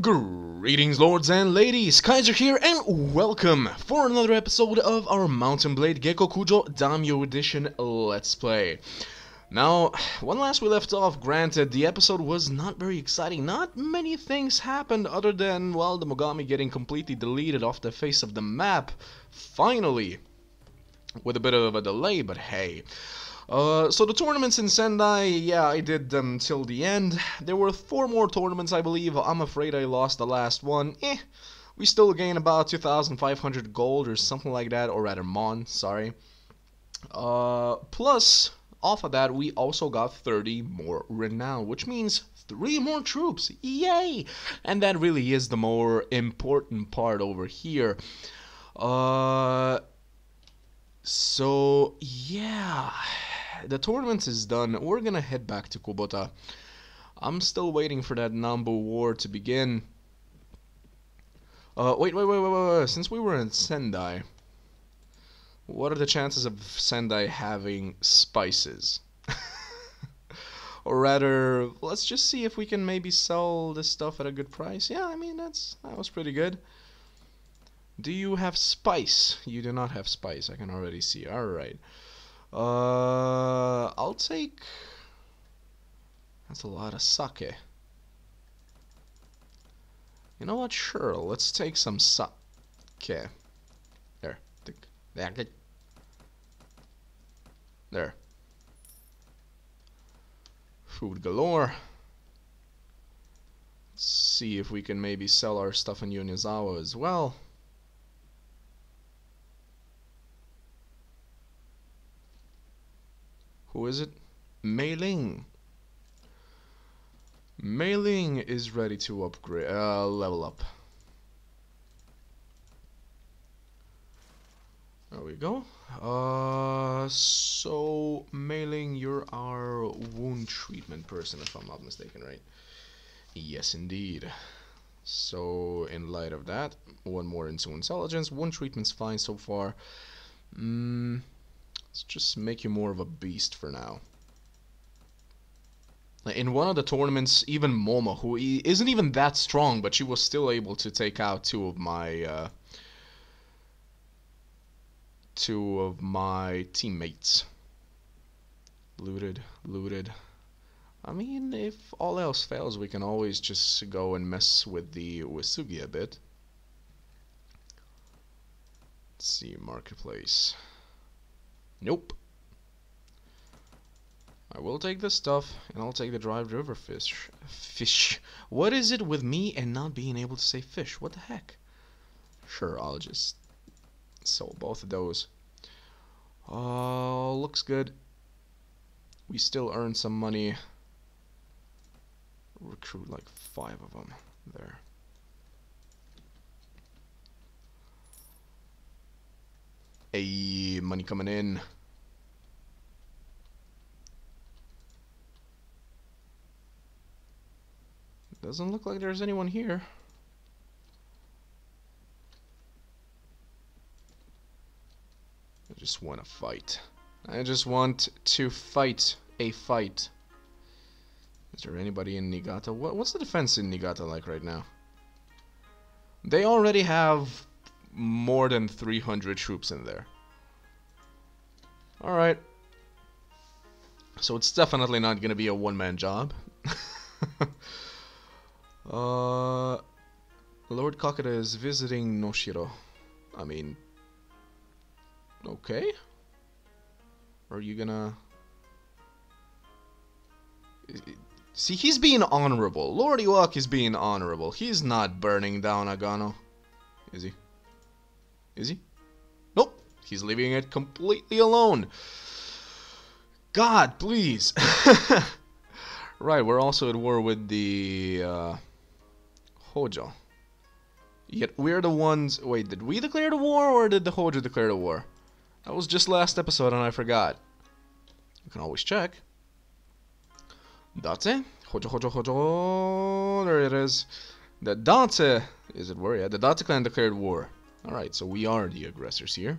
Greetings, lords and ladies, Kaiser here, and welcome for another episode of our Mount & Blade Gekokujo Daimyo Edition Let's Play. Now, when last we left off, granted, the episode was not very exciting. Not many things happened other than, well, the Mogami getting completely deleted off the face of the map. Finally! With a bit of a delay, but hey. Uh, so the tournaments in Sendai, yeah, I did them till the end. There were four more tournaments, I believe. I'm afraid I lost the last one. Eh, we still gain about 2,500 gold or something like that, or rather mon, sorry. Uh, plus, off of that, we also got 30 more renown, which means three more troops. Yay! And that really is the more important part over here. Uh, so, yeah the tournament is done. We're gonna head back to Kubota. I'm still waiting for that Nambu War to begin. Uh, wait, wait, wait, wait, wait, wait. Since we were in Sendai, what are the chances of Sendai having spices? or rather, let's just see if we can maybe sell this stuff at a good price. Yeah, I mean, that's that was pretty good. Do you have spice? You do not have spice, I can already see. Alright. Uh, I'll take. That's a lot of sake. You know what? Sure, let's take some sake. There. There. There. Food galore. Let's see if we can maybe sell our stuff in Yonezawa as well. Who is it? Mei Ling. Mei Ling is ready to upgrade, uh, level up. There we go. Uh, so Mei Ling, you're our wound treatment person, if I'm not mistaken, right? Yes, indeed. So, in light of that, one more into intelligence. Wound treatment's fine so far. Hmm. Let's just make you more of a beast for now. In one of the tournaments, even Momo, who isn't even that strong, but she was still able to take out two of my uh, two of my teammates. Looted, looted. I mean, if all else fails, we can always just go and mess with the Uesugi a bit. Let's see, marketplace. Nope. I will take this stuff, and I'll take the dried river fish. Fish. What is it with me and not being able to say fish? What the heck? Sure, I'll just sell both of those. Oh, uh, looks good. We still earn some money. Recruit like five of them. There. Hey, money coming in. Doesn't look like there's anyone here. I just want to fight. I just want to fight a fight. Is there anybody in Niigata? What, what's the defense in Niigata like right now? They already have more than 300 troops in there. Alright. So it's definitely not going to be a one-man job. uh, Lord Kakeda is visiting Noshiro. I mean... Okay? Are you gonna... See, he's being honorable. Lord Iwak is being honorable. He's not burning down Agano. Is he? Is he? Nope. He's leaving it completely alone. God, please. right, we're also at war with the uh, Hojo. Yet we're the ones... Wait, did we declare the war or did the Hojo declare the war? That was just last episode and I forgot. You can always check. Date? Hojo, Hojo, Hojo. There it is. The Date... Is it war? Yeah, the Date clan declared war. Alright, so we are the aggressors here.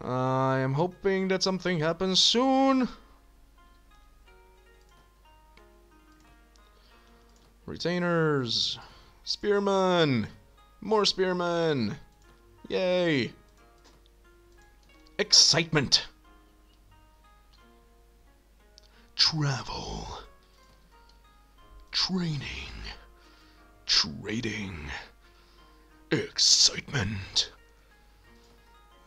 I am hoping that something happens soon. Retainers! Spearmen! More spearmen! Yay! Excitement! Travel. Training. Trading. Excitement.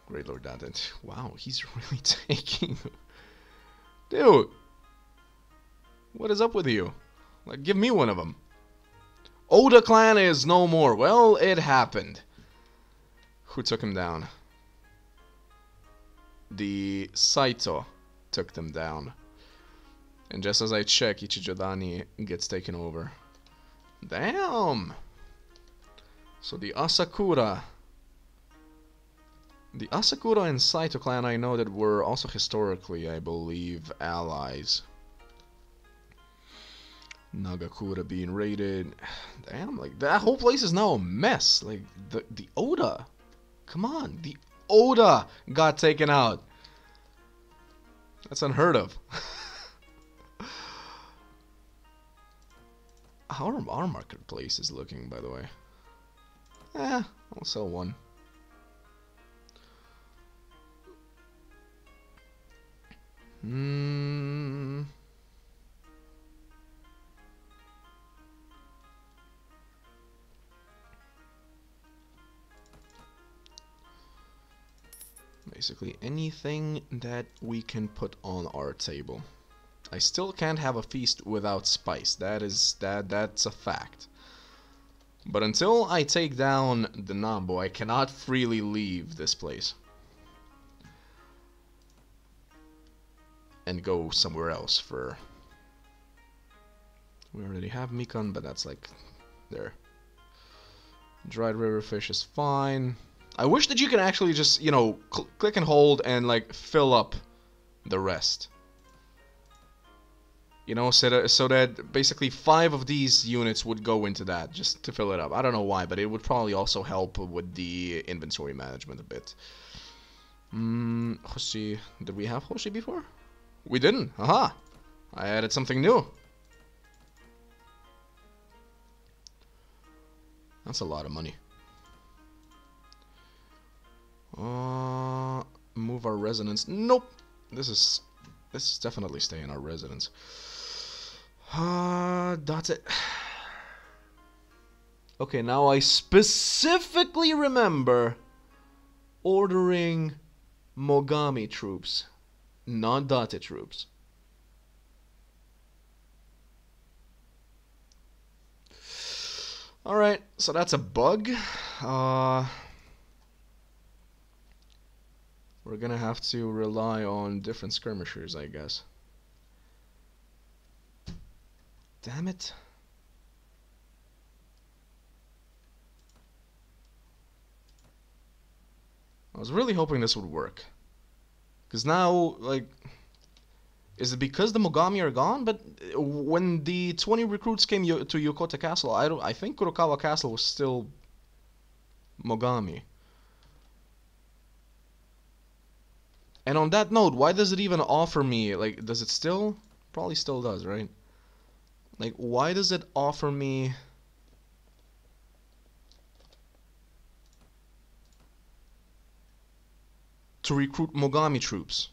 Great Lord Date. Wow, he's really taking... Dude! What is up with you? Like, give me one of them. Oda clan is no more. Well, it happened. Who took him down? The Saito took them down. And just as I check, Ichijodani gets taken over. Damn! So the Asakura. The Asakura and Saito clan I know that were also historically, I believe, allies. Nagakura being raided. Damn, like that whole place is now a mess. Like the the Oda. Come on, the Oda got taken out. That's unheard of. How our, our marketplace is looking, by the way. Eh, I'll sell one. Hmm. Basically anything that we can put on our table. I still can't have a feast without spice. That is that that's a fact. But until I take down the Nambu, I cannot freely leave this place. And go somewhere else for... We already have Mikan, but that's like... There. Dried river fish is fine. I wish that you can actually just, you know, cl click and hold and like fill up the rest. You know, so that, so that basically five of these units would go into that just to fill it up. I don't know why, but it would probably also help with the inventory management a bit. Hmm, Hoshi, did we have Hoshi before? We didn't. Aha! I added something new. That's a lot of money. Uh, move our residence. Nope. This is this is definitely staying our residence. Uh, that's it. Okay, now I specifically remember ordering Mogami troops, not Date troops. Alright, so that's a bug. Uh, we're gonna have to rely on different skirmishers, I guess. Damn it. I was really hoping this would work. Because now, like, is it because the Mogami are gone? But uh, when the 20 recruits came to Yokota Castle, I don't. I think Kurokawa Castle was still Mogami. And on that note, why does it even offer me, like, does it still? Probably still does, right? Like, why does it offer me... to recruit Mogami troops?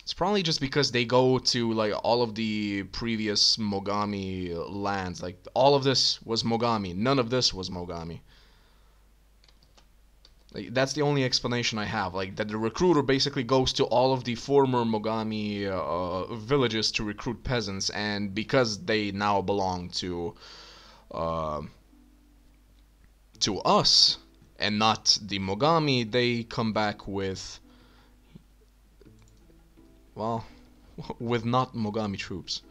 It's probably just because they go to like all of the previous Mogami lands. Like all of this was Mogami. None of this was Mogami. Like, that's the only explanation I have. Like that the recruiter basically goes to all of the former Mogami uh, villages to recruit peasants, and because they now belong to uh, to us and not the Mogami, they come back with well, with not Mogami troops.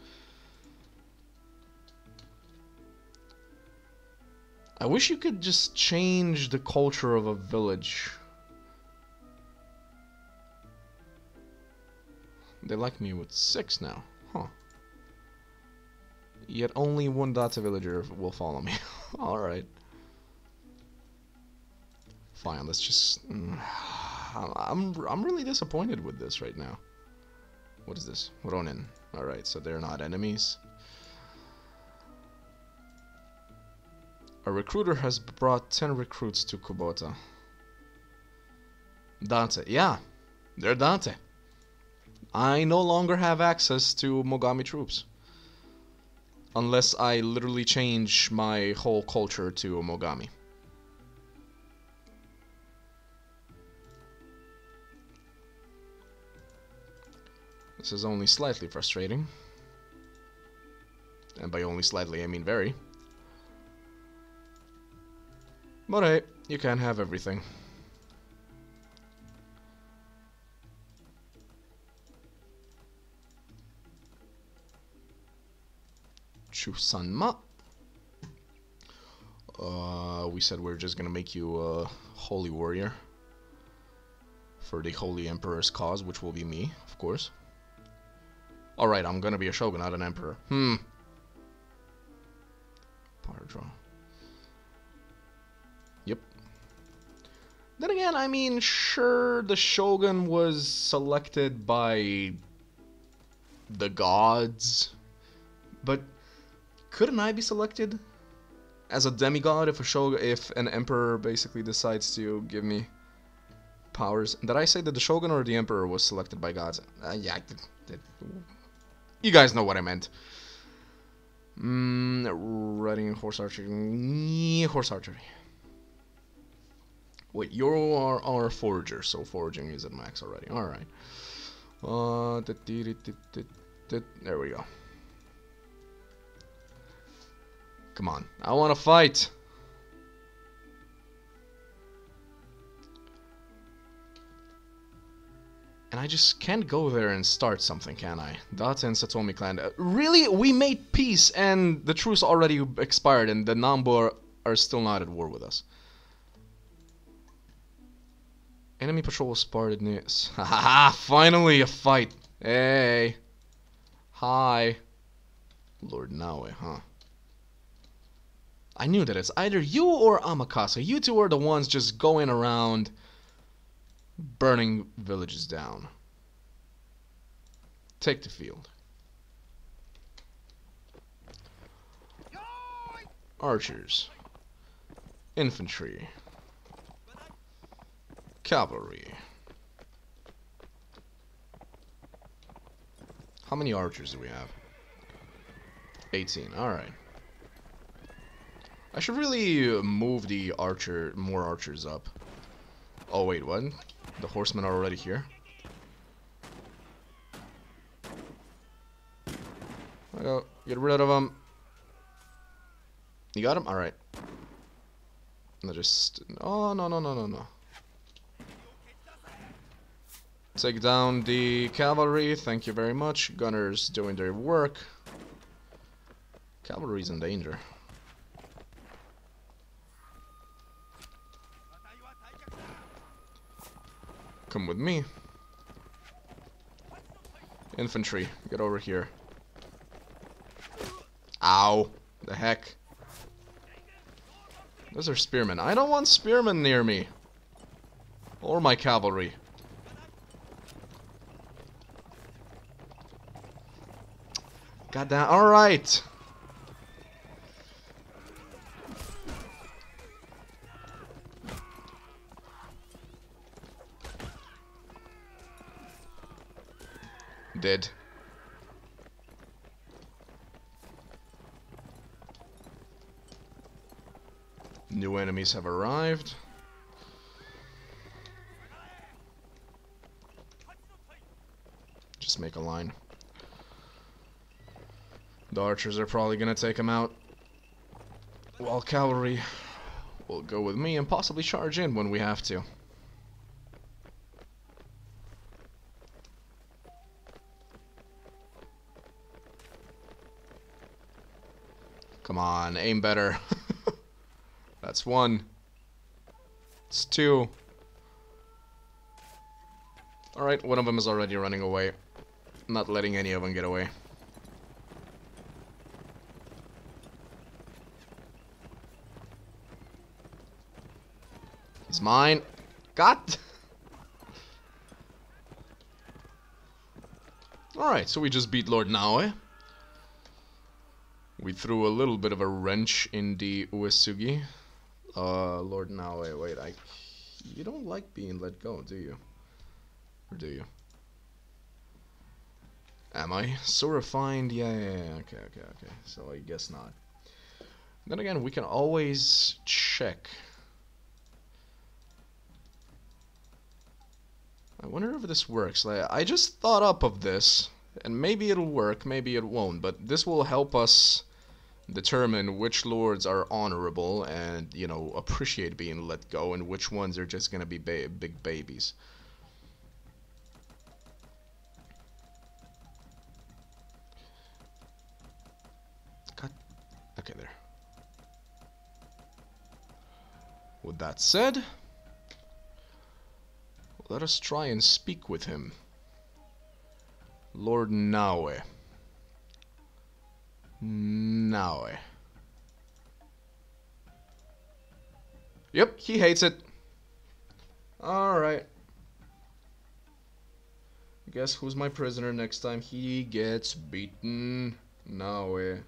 I wish you could just change the culture of a village. They like me with six now. Huh. Yet only one Date villager will follow me. Alright. Fine, let's just... Mm, I'm I'm really disappointed with this right now. What is this? Ronin. Alright, so they're not enemies. A recruiter has brought 10 recruits to Kubota. Date. Yeah, they're Date. I no longer have access to Mogami troops. Unless I literally change my whole culture to Mogami. This is only slightly frustrating. And by only slightly, I mean very. But hey, you can't have everything. Chusanma. Uh, we said we are just gonna make you a holy warrior. For the holy emperor's cause, which will be me, of course. Alright, I'm gonna be a shogun, not an emperor. Hmm. I mean, sure, the shogun was selected by the gods, but couldn't I be selected as a demigod if a shogun, if an emperor basically decides to give me powers? Did I say that the shogun or the emperor was selected by gods? Uh, yeah, you guys know what I meant. Mm, riding horse archery. Horse archery. Wait, you are our forager, so foraging is at max already. Alright. Uh, there we go. Come on. I want to fight. And I just can't go there and start something, can I? Date and Satomi clan. Uh, really? We made peace and the truce already expired and the Nambu are still not at war with us. Enemy patrol spotted near... Finally a fight! Hey! Hi! Lord Naoe, huh? I knew that it's either you or Amakasu. You two are the ones just going around burning villages down. Take the field. Archers. Infantry. Cavalry. How many archers do we have? 18. Alright. I should really move the archer, more archers up. Oh wait, what? The horsemen are already here? I go. Get rid of them. You got him? Alright. I just... Oh, no, no, no, no, no. Take down the cavalry. Thank you very much. Gunners doing their work. Cavalry's in danger. Come with me. Infantry, get over here. Ow. The heck. Those are spearmen. I don't want spearmen near me. Or my cavalry. Goddamn. Alright. Dead. New enemies have arrived. Just make a line. The archers are probably going to take him out. While cavalry will go with me and possibly charge in when we have to. Come on, aim better. That's one. It's two. Alright, one of them is already running away. not letting any of them get away. It's mine. got. Alright, so we just beat Lord Naoe. We threw a little bit of a wrench in the Uesugi. Uh, Lord Naoe, wait, I... You don't like being let go, do you? Or do you? Am I? So refined, yeah, yeah, yeah, okay, okay, okay. So I guess not. Then again, we can always check I wonder if this works. Like, I just thought up of this, and maybe it'll work, maybe it won't, but this will help us determine which lords are honorable and, you know, appreciate being let go, and which ones are just gonna be ba big babies. Cut. Okay, there. With that said, let us try and speak with him. Lord Naoe. Naoe. Yep, he hates it. Alright. Guess who's my prisoner next time he gets beaten? Naoe.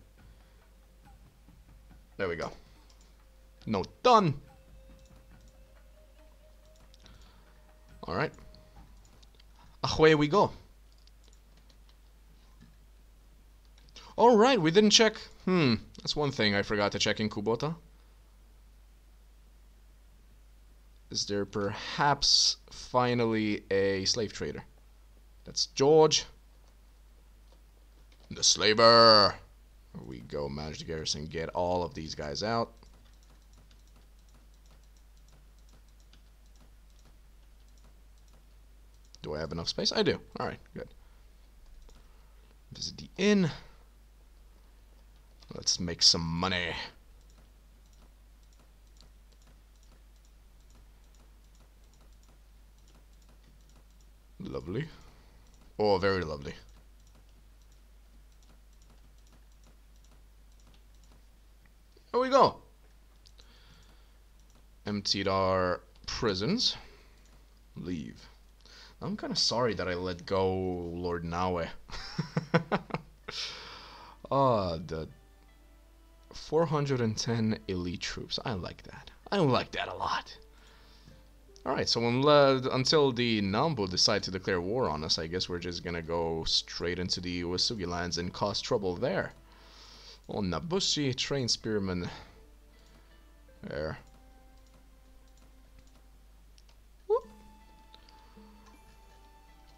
There we go. No, done. Alright. Away we go. Alright, we didn't check. Hmm, that's one thing I forgot to check in Kubota. Is there perhaps finally a slave trader? That's George. The slaver. Here we go, manage the garrison, get all of these guys out. Do I have enough space? I do. Alright, good. Visit the inn. Let's make some money. Lovely. Oh, very lovely. There we go. Emptied our prisons. Leave. I'm kind of sorry that I let go Lord Naoe. Ah, the 410 elite troops. I like that. I like that a lot. Alright, so until the Nambu decide to declare war on us, I guess we're just gonna go straight into the Uesugi lands and cause trouble there. Oh, Nabushi, train spearmen. There.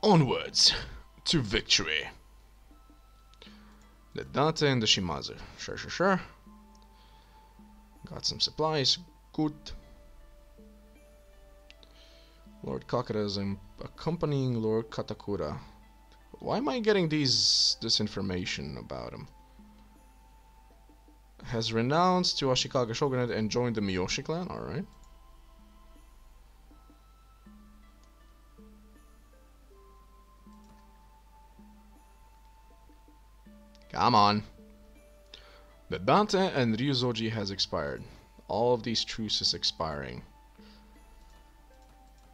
Onwards to victory. The Date and the Shimazu. Sure, sure, sure. Got some supplies. Good. Lord Kakura is accompanying Lord Katakura. Why am I getting these this information about him? Has renounced to Ashikaga Shogunate and joined the Miyoshi clan. Alright. Come on. The Date and Ryuzoji has expired. All of these truces expiring.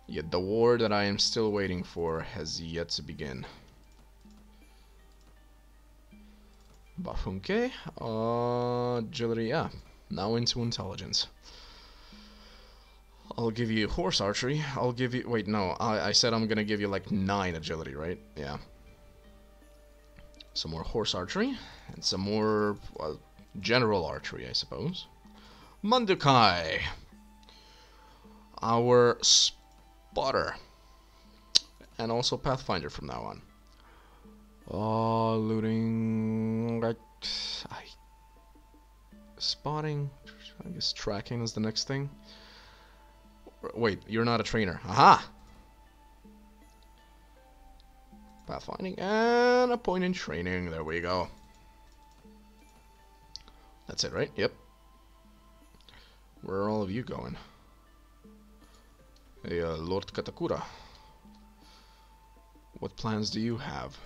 Yet the war that I am still waiting for has yet to begin. Bafunke, uh, agility, yeah. Now into intelligence. I'll give you horse archery. I'll give you, wait, no, I, I said I'm gonna give you like 9 agility, right? Yeah some more horse archery, and some more well, general archery, I suppose. Mandukai, our spotter, and also Pathfinder from now on. Oh, looting, right, I, spotting, I guess tracking is the next thing. Wait, you're not a trainer. Aha! Pathfinding and a point in training. There we go. That's it, right? Yep. Where are all of you going? Hey, uh, Lord Katakura. What plans do you have?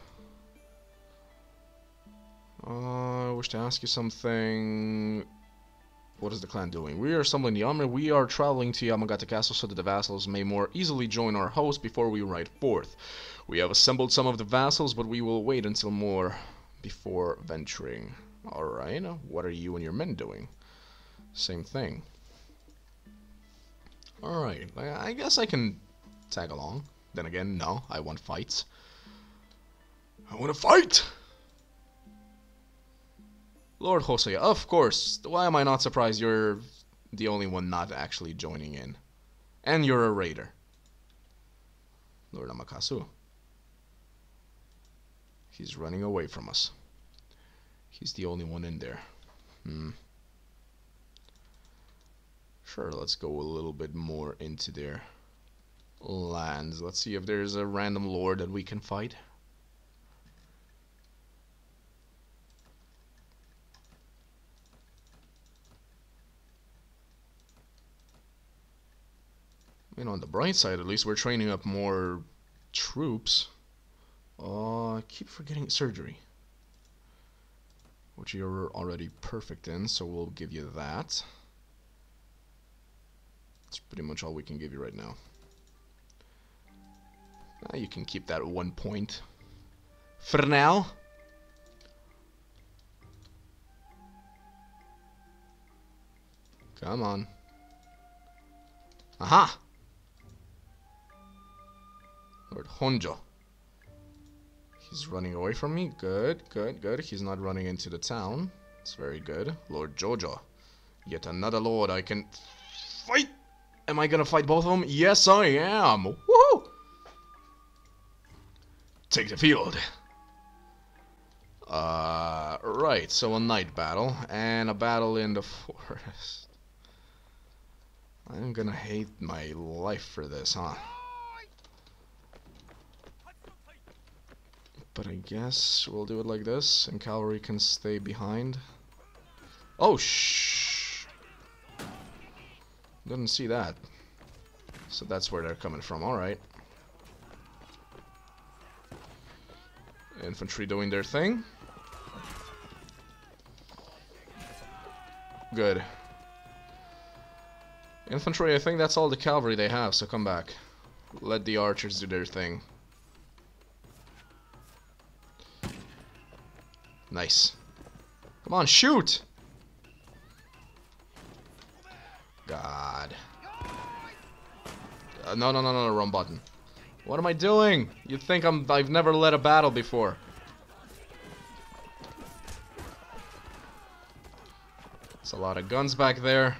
Uh, I wish to ask you something. What is the clan doing? We are assembling the army. We are traveling to Yamagata Castle so that the vassals may more easily join our host before we ride forth. We have assembled some of the vassals, but we will wait until more before venturing. Alright, what are you and your men doing? Same thing. Alright, I guess I can tag along. Then again, no, I want fights. I want to fight! Lord Hosea, of course. Why am I not surprised you're the only one not actually joining in? And you're a raider. Lord Amakasu. He's running away from us. He's the only one in there. Hmm. Sure, let's go a little bit more into their lands. Let's see if there's a random lord that we can fight. I mean, on the bright side, at least we're training up more troops. Uh, I keep forgetting surgery. Which you're already perfect in, so we'll give you that. That's pretty much all we can give you right now. Now you can keep that one point. For now. Come on. Aha! Lord Honjo. He's running away from me. Good, good, good. He's not running into the town. It's very good. Lord Jojo. Yet another lord I can fight. Am I gonna fight both of them? Yes, I am. Woohoo! Take the field. Uh, right. So a night battle and a battle in the forest. I'm gonna hate my life for this, huh? But I guess we'll do it like this, and cavalry can stay behind. Oh, shh! Didn't see that. So that's where they're coming from, alright. Infantry doing their thing. Good. Infantry, I think that's all the cavalry they have, so come back. Let the archers do their thing. Nice. Come on, shoot! God. Uh, no, no, no, no, wrong button. What am I doing? You think I'm- I've never led a battle before. It's a lot of guns back there.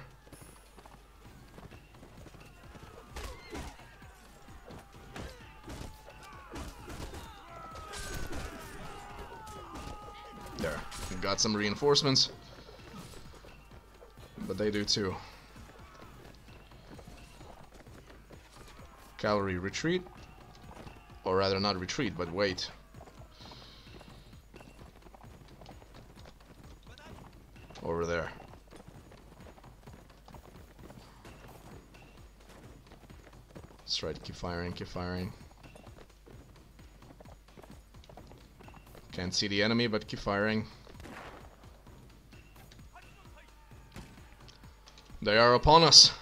Some reinforcements. But they do too. Cavalry retreat. Or rather not retreat, but wait. Over there. That's right, keep firing, keep firing. Can't see the enemy, but keep firing. They are upon us.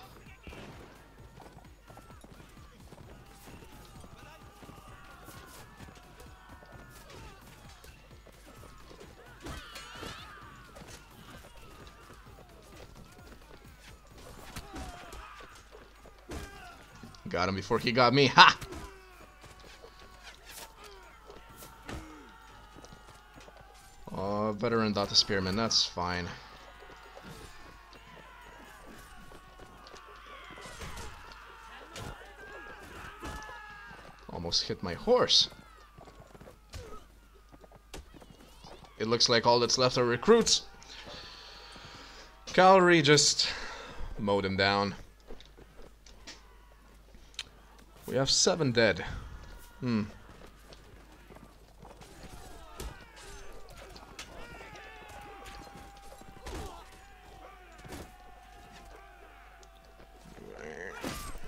Got him before he got me. Ha! Oh, veteran the Spearman, that's fine. Almost hit my horse. It looks like all that's left are recruits. Cavalry just mowed them down. We have seven dead. Hmm.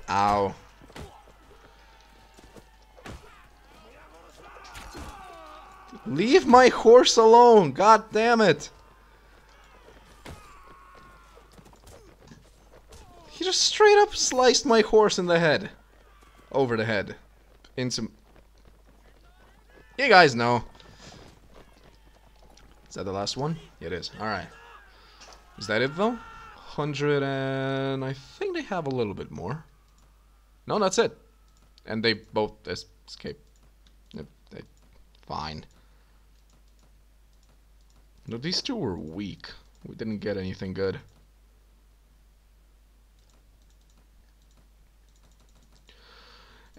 Ow. Leave my horse alone! God damn it! He just straight up sliced my horse in the head. Over the head. Into... You guys know. Is that the last one? It is. Alright. Is that it though? 100 and... I think they have a little bit more. No, that's it. And they both escape. Fine. No, these two were weak. We didn't get anything good.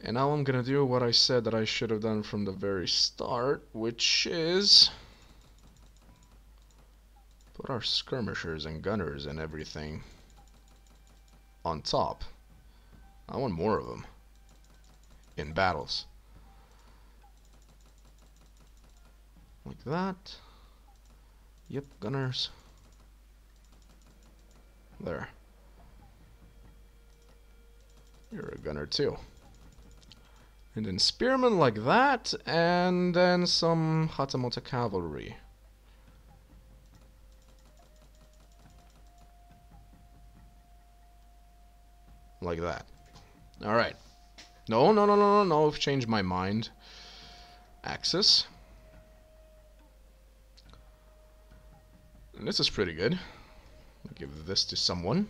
And now I'm gonna do what I said that I should have done from the very start, which is... Put our skirmishers and gunners and everything on top. I want more of them in battles. Like that. Yep, gunners. There. You're a gunner too. And then spearmen like that, and then some Hatamoto cavalry. Like that. Alright. No, no, no, no, no, no, I've changed my mind. Axis. And this is pretty good. Give this to someone.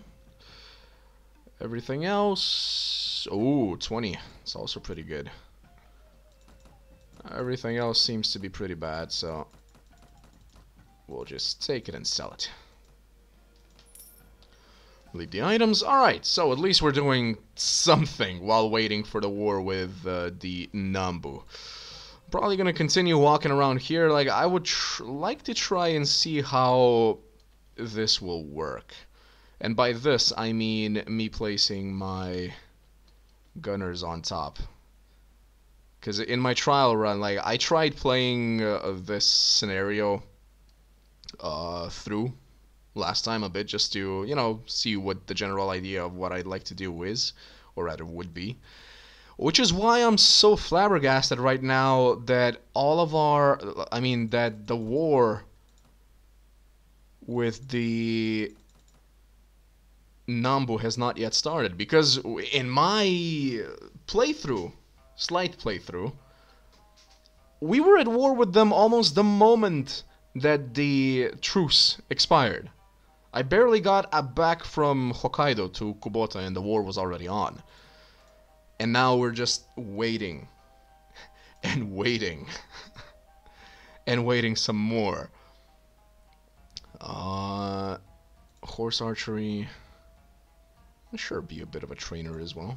Everything else... Oh, 20. It's also pretty good. Everything else seems to be pretty bad, so... We'll just take it and sell it. Leave the items. Alright, so at least we're doing something while waiting for the war with uh, the Nambu. Probably gonna continue walking around here. Like, I would like to try and see how this will work. And by this, I mean me placing my gunners on top. Because in my trial run, like, I tried playing uh, this scenario uh, through last time a bit just to, you know, see what the general idea of what I'd like to do is, or rather would be. Which is why I'm so flabbergasted right now that all of our, I mean, that the war with the Nambu has not yet started. Because in my playthrough, slight playthrough, we were at war with them almost the moment that the truce expired. I barely got back from Hokkaido to Kubota and the war was already on. And now we're just waiting. and waiting. and waiting some more. Uh, horse archery. Sure, be a bit of a trainer as well.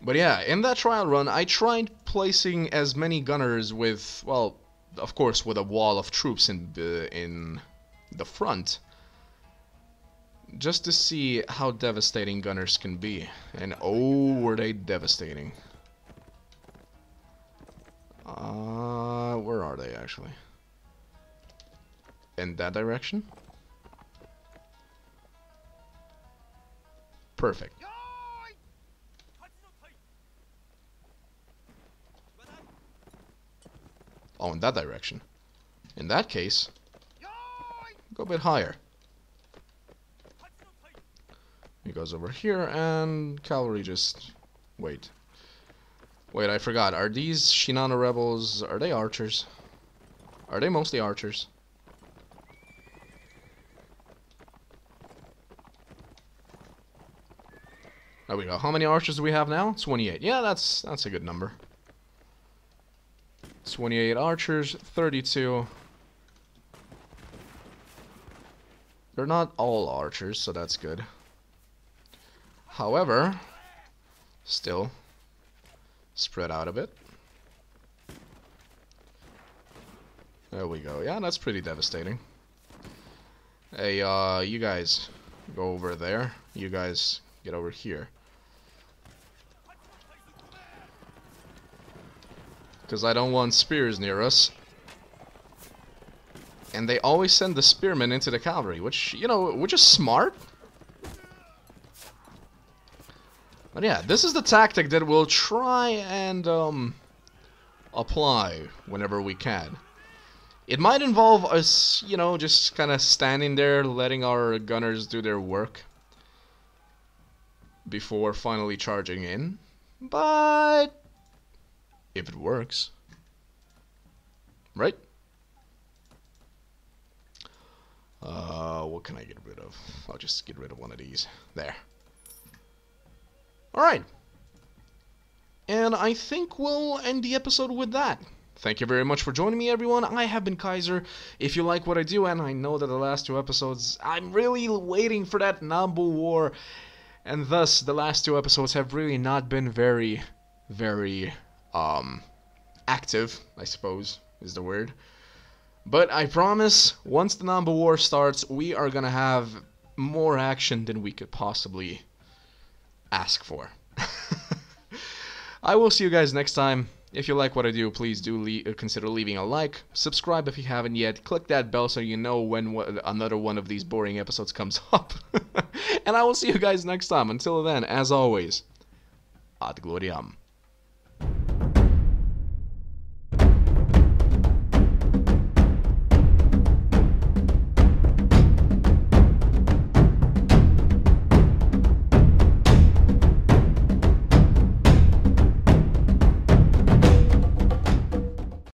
But yeah, in that trial run, I tried placing as many gunners with, well, of course, with a wall of troops in the, in the front, just to see how devastating gunners can be. And oh, were they devastating. Uh, where are they actually? In that direction? Perfect. Oh, in that direction. In that case, go a bit higher. He goes over here, and cavalry just... Wait. Wait, I forgot. Are these Shinano rebels... Are they archers? Are they mostly archers? There we go. How many archers do we have now? 28. Yeah, that's that's a good number. 28 archers, 32. They're not all archers, so that's good. However, still, spread out a bit. There we go. Yeah, that's pretty devastating. Hey, uh, you guys go over there. You guys get over here. Because I don't want spears near us. And they always send the spearmen into the cavalry, which, you know, which is smart. But yeah, this is the tactic that we'll try and, um, apply whenever we can. It might involve us, you know, just kind of standing there, letting our gunners do their work. before finally charging in. But if it works, right? Uh, what can I get rid of? I'll just get rid of one of these. There. Alright. And I think we'll end the episode with that. Thank you very much for joining me, everyone. I have been Kaiser. If you like what I do, and I know that the last two episodes, I'm really waiting for that Nambu War, and thus the last two episodes have really not been very, very, um, active, I suppose is the word. But I promise, once the Nambu War starts, we are gonna have more action than we could possibly ask for. I will see you guys next time. If you like what I do, please do le- uh, consider leaving a like. Subscribe if you haven't yet. Click that bell so you know when another one of these boring episodes comes up. and I will see you guys next time. Until then, as always, ad gloriam.